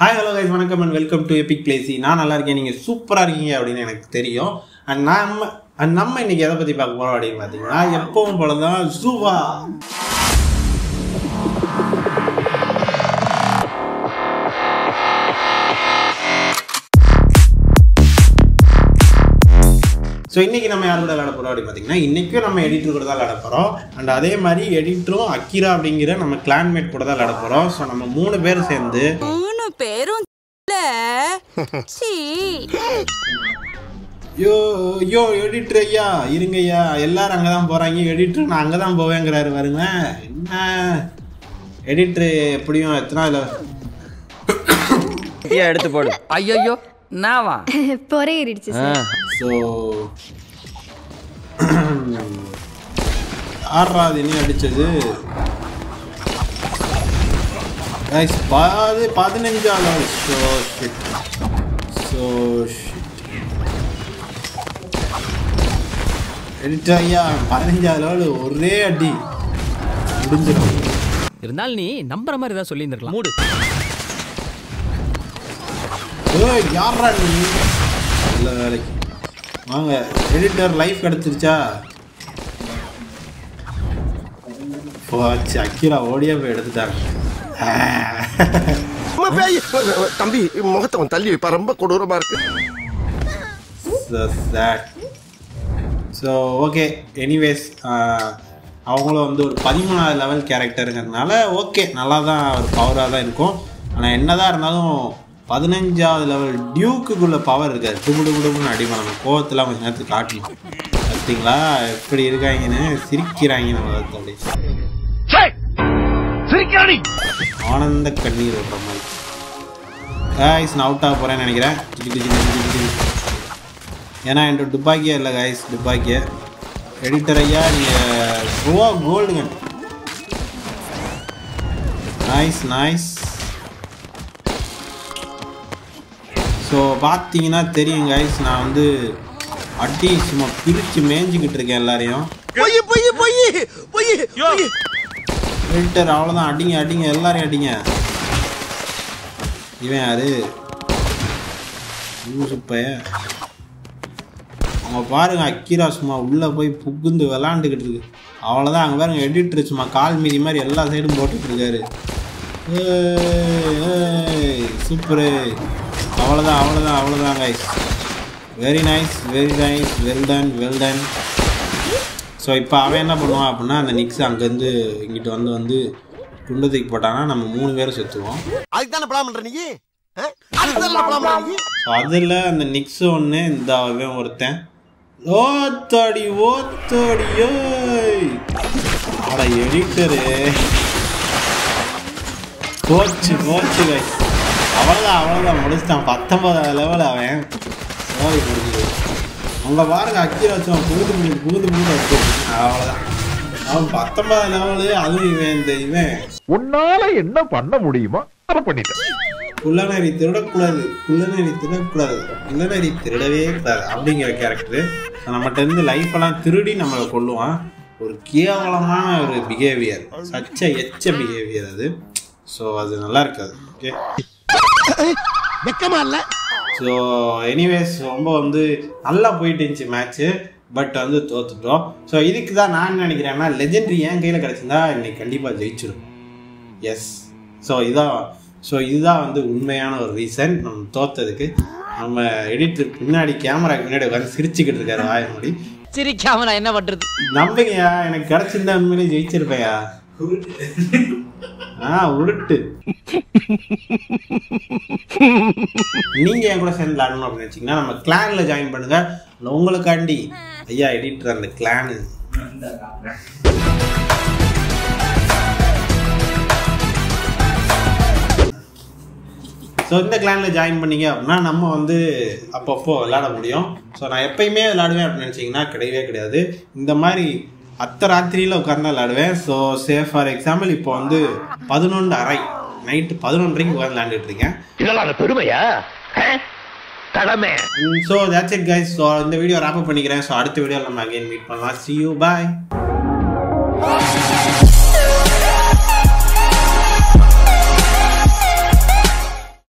Hi hello guys வணக்கம் and welcome to epic பிளேசி நான் நல்லா இருக்கேன் நீங்கள் சூப்பராக இருக்கீங்க அப்படின்னு எனக்கு தெரியும். அண்ட் நம்ம அண்ட் நம்ம இன்னைக்கு எதை பற்றி பார்க்க போகிறோம் அப்படின்னு பார்த்தீங்கன்னா எப்பவும் போல தான் ஜூவா ஸோ இன்றைக்கி நம்ம யார் கூட விளாட போகிறோம் அப்படின்னு பார்த்தீங்கன்னா இன்றைக்கும் நம்ம எடிட்டர் கூட தான் விளாட போகிறோம் அண்ட் அதே மாதிரி எடிட்டரும் அக்கிரா அப்படிங்கிற நம்ம கிளான்மேட் கூட தான் விளாட போகிறோம் ஸோ நம்ம மூணு பேர் சேர்ந்து மூணு பேரும் இல்ல. சீ. யோ யோ எடிட்டர் ஐயா இருங்க ஐயா எல்லாரும் அங்கே தான் போகிறாங்க எடிட்டர் நான் அங்கே தான் போவேங்கிறாரு பாருங்க. என்ன? எடிட்டர் எப்படியும் எத்தனை ஏன் எடுத்து போடு. ஐயோ நாவா? பொறை ஏறிடுச்சு ஸோ ஆறாவது அடிச்சது. Guys, பாது பதினஞ்சாவது so shit so shit editor ஐயா பதினஞ்சாவது லெவல் ஒரே அடி. முடிஞ்சிடும். இருந்தாலும் நீ நம்புற மாதிரி ஏதாவது சொல்லி மூடு. ஏய் யாரா நீ? நல்ல வேலைக்கு. வாங்க எடிட்டர் லைஃப் கிடச்சிருச்சா? போச்சு. அக்கிரா ஓடியே போய் எடுத்துட்டாங்க. தம்பி முகத்தை அவன் தள்ளி வைப்பா. ரொம்ப கொடூரமா இருக்கு. ஸோ ஓகே எனிவேஸ் அவங்களும் வந்து ஒரு பதிமூணாவது லெவல் கேரக்டருங்கிறதுனால ஓகே நல்லா தான் ஒரு பவராக தான் இருக்கும். ஆனால் என்னதான் இருந்தாலும் பதினஞ்சாவது லெவல் டியூக்குக்குள்ள பவர் இருக்காது. டுபு டுபு டுபுன்னு அடிப்போம் நம்ம கோவத்தில் கொஞ்சம் நேரத்துக்கு காட்டணும். பார்த்தீங்களா எப்படி இருக்காங்கன்னு சிரிக்கிறாங்க நம்ம அப்படி ஆனந்த கண்ணீர் விடுற மாதிரி. காய்ஸ் நான் அவுட் ஆக போகிறேன்னு நினைக்கிறேன். ஏன்னா என்கிட்ட துப்பாக்கியே இல்லை காய்ஸ் துப்பாக்கியே. எடிட்டர் ஐயா நீங்கள் ஓ கோல்டுங்க நைஸ் நைஸ் ஸோ பார்த்தீங்கன்னா தெரியும் காய்ஸ் நான் வந்து அடி சும்மா பிரித்து மேய்ஞ்சிக்கிட்டு இருக்கேன் எல்லாரையும். பொய் பொய் பொய் பொய் எடிட்டர் அவ்வளோதான் அடிங்க அடிங்க எல்லாரையும் அடிங்க. இவன் யாரு? யூசுப்பைய அவங்க பாருங்க அக்கீரா சும்மா உள்ளே போய் புகுந்து விளாண்டுக்கிட்டு இருக்கு. அவ்வளோதான் அங்கே பாருங்க எடிட்டர் சும்மா கால் மீதி மாதிரி எல்லா சைடும் போட்டுட்டு இருக்காரு. சூப்பரு. அவ்வளோதான் அவ்வளோதான் அவ்வளோதான் guys very nice very nice well done well done so இப்போ அவன் என்ன பண்ணுவான் அப்படின்னா அந்த நிக்ஸ் அங்கேருந்து இங்கிட்டு வந்து வந்து குண்டு தூக்கி போட்டான்னா நம்ம மூணு பேரும் செத்துருவோம். அதுக்கு படம் பண்ற நீ? ஸோ அதில் அந்த நிக்ஸ் ஒன்று இந்த அவன் ஒருத்தன். ஓத்தாடி ஓத்தாடியோ அட எடிட்டரு. போச்சு போச்சு அவ்வளோதான் அவ்வளோதான் முடிச்சிட்டான். பத்தொன்பதாவது லெவல் அவன். சோரி முடிஞ்சது அவங்க பாருங்க அக்கீரை வச்சவன் புகுது புகுது புகுது வச்சு அவ்வளோதான் அவன் பத்தொன்பதாவது லெவலு அதுவும் இவன் இந்த இவன். உன்னால என்ன பண்ண முடியுமோ அதை பண்ணிட்டேன். குள்ளநரி திருடக்கூடாது குள்ளநரி திருடக்கூடாது குள்ளநரி திருடவே கூடாது அப்படிங்கிற கேரக்டர் நம்மகிட்ட இருந்து லைஃப் எல்லாம் திருடி நம்மளை கொள்ளுவான் ஒரு கேவலமான ஒரு பிஹேவியர் சச்ச எச்ச பிஹேவியர் அது. ஸோ அது நல்லா இருக்காது ஓகே வெக்கமா இல்ல? ஸோ எனிவேஸ் ரொம்ப வந்து நல்லா போயிட்டு இருந்துச்சு மேட்ச்சு பட் வந்து தோத்துட்டோம். ஸோ இதுக்கு தான் நான் நினைக்கிறேன்னா லெஜெண்டரி என் கையில் கிடச்சிருந்தா இன்னைக்கு கண்டிப்பாக ஜெயிச்சிடும் எஸ் ஸோ இதான். ஸோ இதுதான் வந்து உண்மையான ஒரு ரீசன் நம்ம தோத்ததுக்கு. நம்ம எடிட்டர் பின்னாடி கேமராக்கு முன்னாடி உட்காந்து சிரிச்சுக்கிட்டு இருக்காரு வாய மூடி சிரிக்காம நான் என்ன பண்றது? நம்புங்கய்யா எனக்கு கிடைச்சிருந்தா உண்மையிலே ஜெயிச்சிருப்பேயா? ஆ உருட்டு. நீங்க என் கூட சேர்ந்து விளாடணும் அப்படின்னு நினைச்சீங்கன்னா நம்ம கிளான்ல ஜாயின் பண்ணுங்க. உங்களுக்காண்டி. ஐயா எடிட்டர் அந்த கிளானு ஸோ இந்த கிளானில் ஜாயின் பண்ணீங்க அப்படின்னா நம்ம வந்து அப்பப்போ விளாட முடியும். ஸோ நான் எப்பயுமே விளாடுவேன் அப்படின்னு நினச்சிங்கன்னா கிடையவே கிடையாது. இந்த மாதிரி அத்தை ராத்திரியில் உட்காந்து விளையாடுவேன். ஸோ சே ஃபார் எக்ஸாம்பிள் இப்போ வந்து பதினொன்று அரை நைட்டு பதினொன்றரைக்கு உட்காந்து விளையாண்டுட்டு இருக்கேன். இதெல்லாம் பெருமையா? கடமை. So that's it guys. So இந்த வீடியோ up பண்ணிக்கிறேன். ஸோ அடுத்த வீடியோவில் நம்ம அகைன் மீட் பண்ணலாம். See you bye.